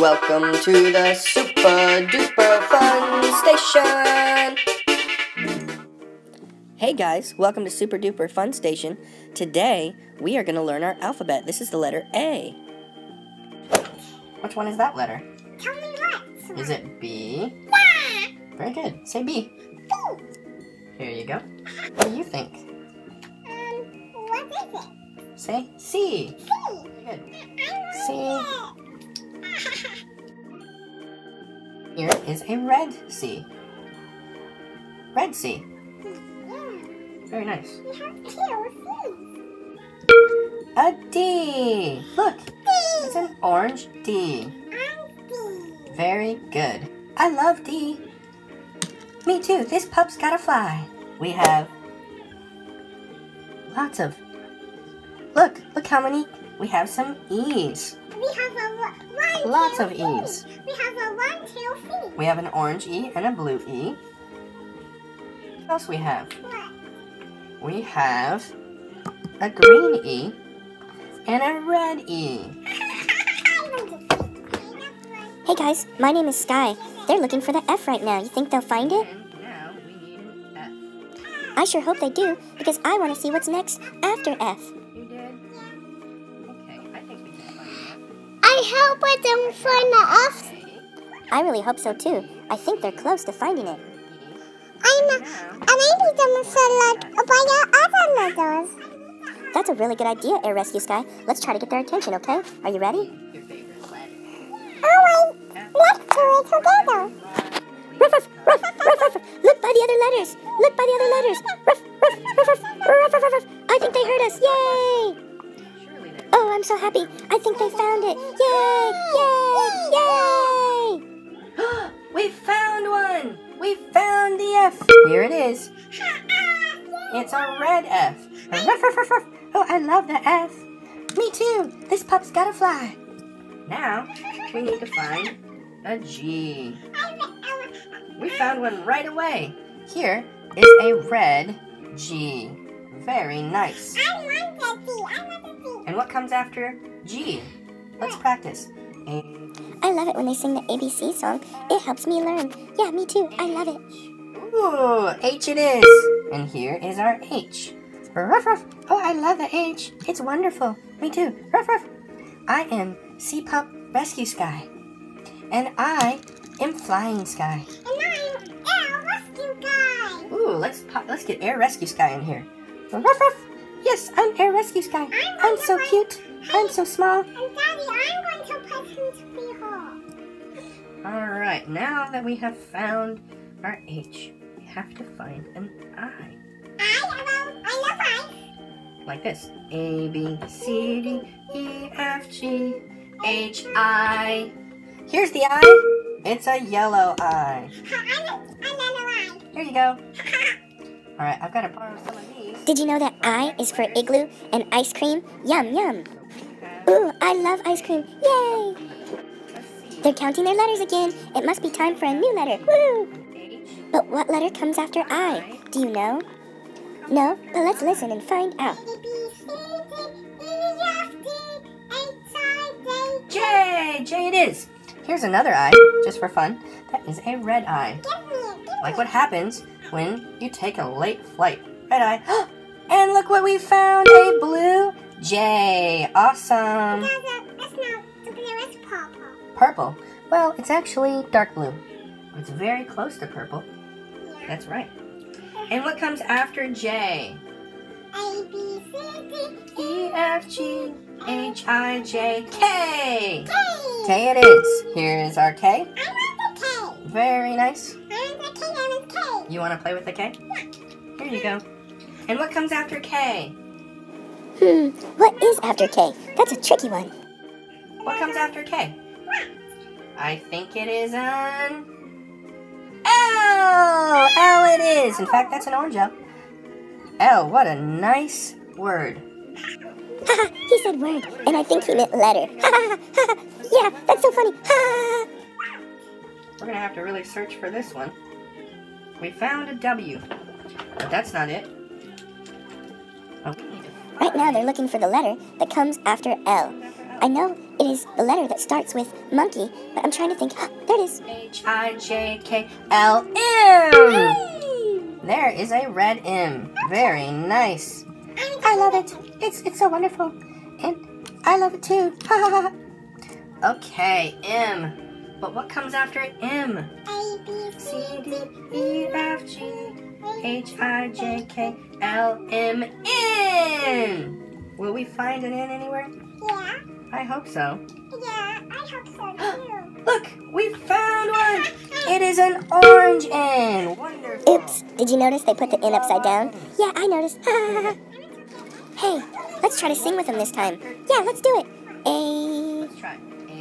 Welcome to the super duper fun station. Hey guys, welcome to Super Duper Fun Station. Today we are going to learn our alphabet. This is the letter A. Which one is that letter? Tell me what. Is it B? Yeah. Very good. Say B. B. Here you go. What do you think? Um, what is it? Say C. C. Good. I C. Here is a red C. Red C. yeah. Very nice. We have two C's. A D. Look, D. it's an orange D. Very good. I love D. Me too. This pup's gotta fly. We have lots of. Look, look how many. We have some E's. We have a one, one Lots two, of three. E's. We have a one, two, three. We have an orange E and a blue E. What else we have? What? We have a green E and a red E. I want to see. Hey guys, my name is Skye. They're looking for the F right now. You think they'll find it? And now we need an F. I sure hope they do, because I want to see what's next after F. I hope I find the F. that. I really hope so too. I think they're close to finding it. I'm I maybe them select by your other letters. That's a really good idea, Air Rescue Skye. Let's try to get their attention, okay? Are you ready? Oh. Let's do together. Ruff, ruff, ruff, ruff, ruff. Look by the other letters. Look by the other letters. Ruff, ruff, ruff, ruff, ruff, ruff, ruff. I think they heard us. Yay! Oh, I'm so happy. I think they found it. Yay! Yay! Yay! we found one! We found the F! Here it is. It's a red F. Oh, I love the F. Me too. This pup's gotta fly. Now, we need to find a G. We found one right away. Here is a red G. Very nice. I want that D. I want. And what comes after G? Let's practice. A I love it when they sing the ABC song. It helps me learn. Yeah, me too. I love it. Ooh, H it is. And here is our H. Ruff, ruff. Oh, I love the H. It's wonderful. Me too. Ruff, ruff. I am Sea Pup Rescue Skye. And I am Flying Skye. And I'm Air Rescue Guy. Ooh, let's pop, let's get Air Rescue Skye in here. Ruff, ruff. Yes, I'm Air Rescue Skye. I'm so cute. I'm so small. And Daddy, I'm going to put him to be home. All right, now that we have found our H, we have to find an I. I love, I love I. like this A, B, C, D, E, F, G, H, I. Here's the I. It's a yellow I. Another I. Here you go. All right, I've got to borrow some of these. Did you know that I is for igloo and ice cream? Yum, yum. Ooh, I love ice cream. Yay! They're counting their letters again. It must be time for a new letter. Woo! But what letter comes after I? Do you know? No? But let's listen and find out. A, B, C, D, F, D, H, I, J. J. J it is. Here's another I, just for fun. That is a red eye. Give me it. Give Like what happens when you take a late flight. Red eye. And look what we found a blue J. Awesome. That's, not blue. It's purple. Purple. Well, it's actually dark blue. It's very close to purple. Yeah. That's right. And what comes after J? A, B, C, D, E, F, G, H, I, J, K. K. K it is. Here is our K. Very nice. I want the K. I want K. You want to play with the K? Yeah. Here you go. And what comes after K? Hmm, what is after K? That's a tricky one. What comes after K? I think it is an L. L it is. In fact, that's an orange L. L. What a nice word. Haha, he said word, and I think he meant letter. yeah, that's have to really search for this one. We found a W, but that's not it. Oh, we need to Right now they're looking for the letter that comes after L. I know it is the letter that starts with monkey, but I'm trying to think. there it is. H I J K L M. There is a red M. Very nice. I love it. It's it's so wonderful, and I love it too. Okay, M. But what comes after M? A, B, C D E F G H I J K L M N. Will we find an N anywhere? Yeah, I hope so. yeah, I hope so too. Look, we found one. It is an orange N. Wonderful. Oops. Did you notice they put the N upside down? Yeah, I noticed. hey, let's try to sing with them this time. Yeah, let's do it.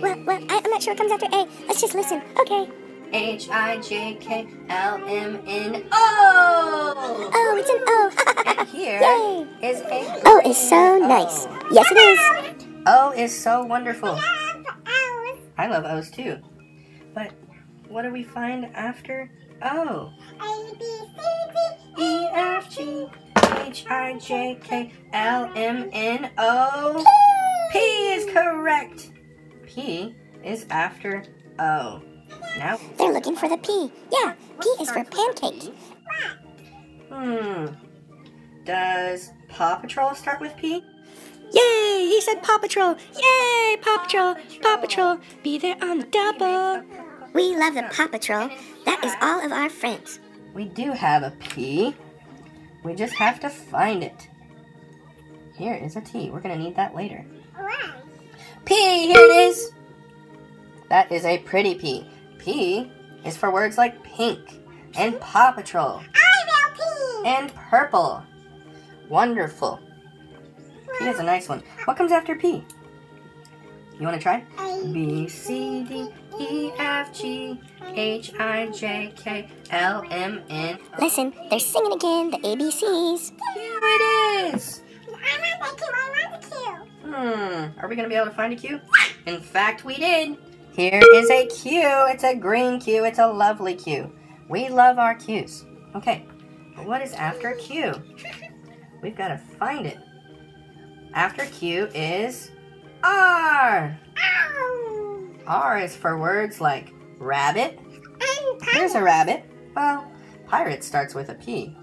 A. Let's try. Well, well, I, I'm not sure what comes after A. Let's just listen. Okay. H I J K L M N O. Oh, it's an O. And here Yay. is a. O is so nice. Yes, it is. O is so wonderful. I love O's too. But what do we find after O? A, B, C, D, E F G H I J K L M N O. P is correct. P is after O. Now, They're looking for the P. Yeah, P is for pancake. hmm. Does Paw Patrol start with P? Yay! He said Paw Patrol. Yay! Paw Patrol. Paw Patrol. Be there on the double. We love the Paw Patrol. That is all of our friends. We do have a P. We just have to find it. Here is a T. We're gonna need that later. P, here it is. That is a pretty P. P is for words like pink and Paw Patrol I will pee. and purple. Wonderful. P is a nice one. What comes after P? You want to try? A, B, C, D, E, F, G, H, I, J, K, L, M, N. Listen, they're singing again the ABCs. Here it is. I want the Q. I want the Q. Hmm, are we going to be able to find a a Q? In fact, we did. Here is a Q. It's a green Q. It's a lovely Q. We love our Qs. Okay, but what is after Q? We've got to find it. After Q is R. Ow. R is for words like rabbit. Here's a rabbit. Well, pirate starts with a P.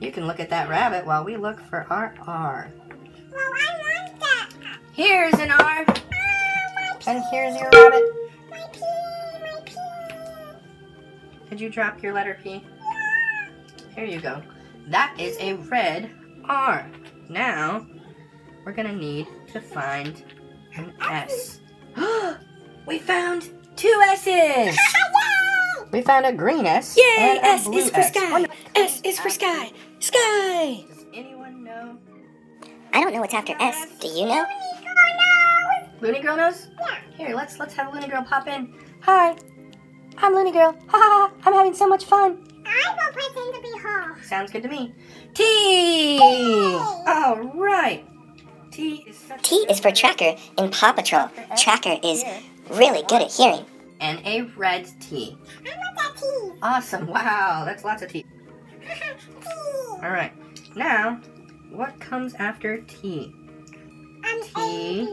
You can look at that rabbit while we look for our R. Well, I want that. Here's an R. And here's your rabbit. My pee. My pee. Did you drop your letter P? Here you go. That is a red R. Now, we're gonna need to find an S. we found two S's! We found a green S. Yay! and a blue Wonder- S is for sky. Sky. Does anyone know? I don't know what's after S. Do you know? Looney Girl knows? Yeah. Here, let's let's have Looney Girl pop in. Hi, I'm Looney Girl. Ha ha ha! I'm having so much fun. I will pretend to be her. Sounds good to me. T. All right. T is such T is for tracker in Paw Patrol. Tracker is really good at hearing. and a red T. I want that T. Awesome. Wow, that's lots of T. T. All right. Now, what comes after T? Um, T.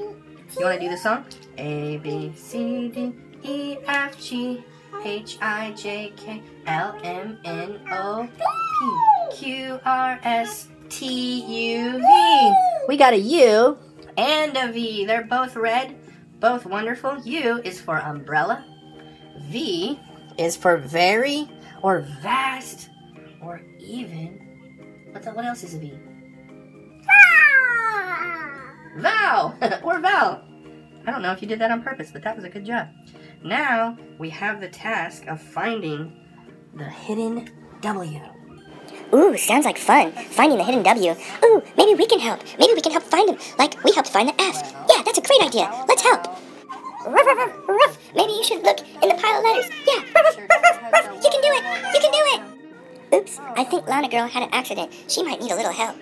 You want to do the song? A B C D E F G H I J K L M N O P Q R S T U V. We got a U and a V. They're both red, both wonderful. U is for umbrella. V is for very or vast or even. What's that? What else is a V? Val or Val. I don't know if you did that on purpose, but that was a good job. Now we have the task of finding the hidden W. Ooh, sounds like fun. Finding the hidden W. Ooh, maybe we can help. Maybe we can help find him, like we helped find the F. Yeah, that's a great idea. Let's help. Ruff, ruff, ruff. Maybe you should look in the pile of letters. Yeah, ruff, ruff, ruff, ruff. You can do it. You can do it. Oops, I think Lana Girl had an accident. She might need a little help.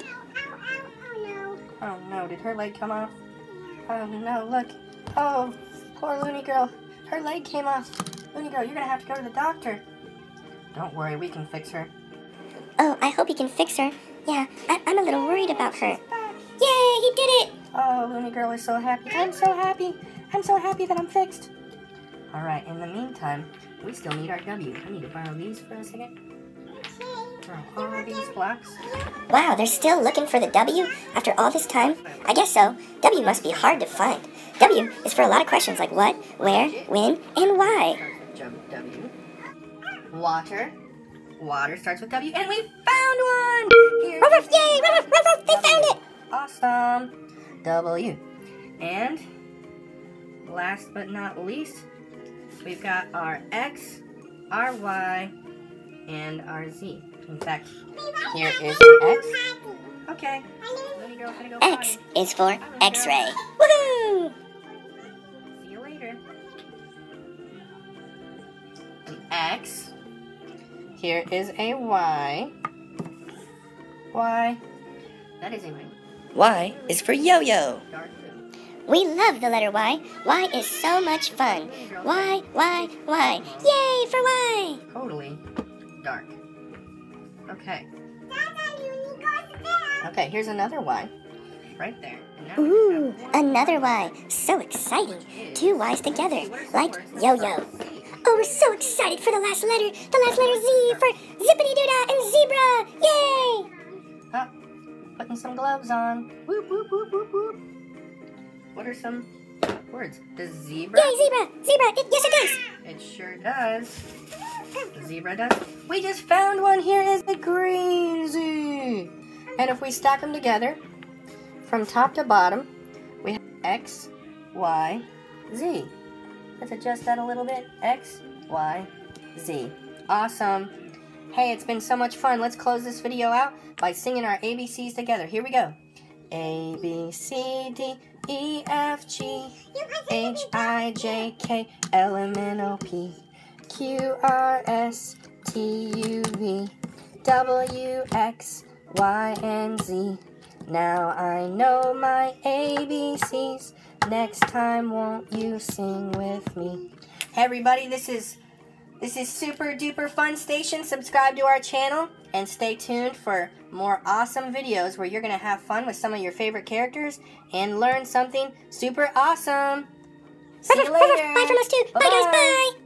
Did her leg come off? Oh no, look. Oh, poor Looney Girl. Her leg came off. Looney Girl, you're gonna have to go to the doctor. Don't worry, we can fix her. Oh, I hope he can fix her. Yeah, I- I'm a little worried about her. Yay, he did it! Oh, Looney Girl is so happy. I'm so happy. I'm so happy that I'm fixed. All right, in the meantime, we still need our W. I need to borrow these for a second. Borrow these blocks. Wow, they're still looking for the W after all this time? I guess so. W must be hard to find. W is for a lot of questions like what, where, when, and why. W. Water. Water starts with W, and we found one! Here Ruff, yay! Ruff, ruff, they found it! Awesome. W. And last but not least, we've got our X, our Y, and our Z. In fact, here is an X. Okay. Gonna go X potty. is for X-ray. Woohoo! See you later. An X. Here is a Y. Y. That is a ring. Y is for yo-yo. We love the letter Y. Y is so much fun. Y, Y, Y. Yay for Y! Totally dark. Okay. Okay, here's another Y. Right there. And now we Ooh, just have one another Y. So exciting. Two Y's together, like yo-yo. Oh, we're so excited for the last letter. The last letter Z for zippity doodah and zebra. Yay! Ah, putting some gloves on. Whoop, whoop, whoop, whoop, whoop. What are some words? Does zebra? Yay, zebra! Zebra! It, yes, it does. It sure does. Zebra does. We just found one. Here is the green Z. And if we stack them together, from top to bottom, we have X, Y, Z. Let's adjust that a little bit. X, Y, Z. Awesome. Hey, it's been so much fun. Let's close this video out by singing our ABCs together. Here we go. A, B, C, D, E, F, G, H, I, J, K, L, M, N, O, P, Q, R, S, T, U, V, W, X, Y, and Z. Now I know my ABCs. Next time, won't you sing with me? Hey, everybody, this is this is Super Duper Fun Station. Subscribe to our channel and stay tuned for more awesome videos where you're going to have fun with some of your favorite characters and learn something super awesome. See you later. Bye from us too. Bye, guys. Bye-bye. Bye.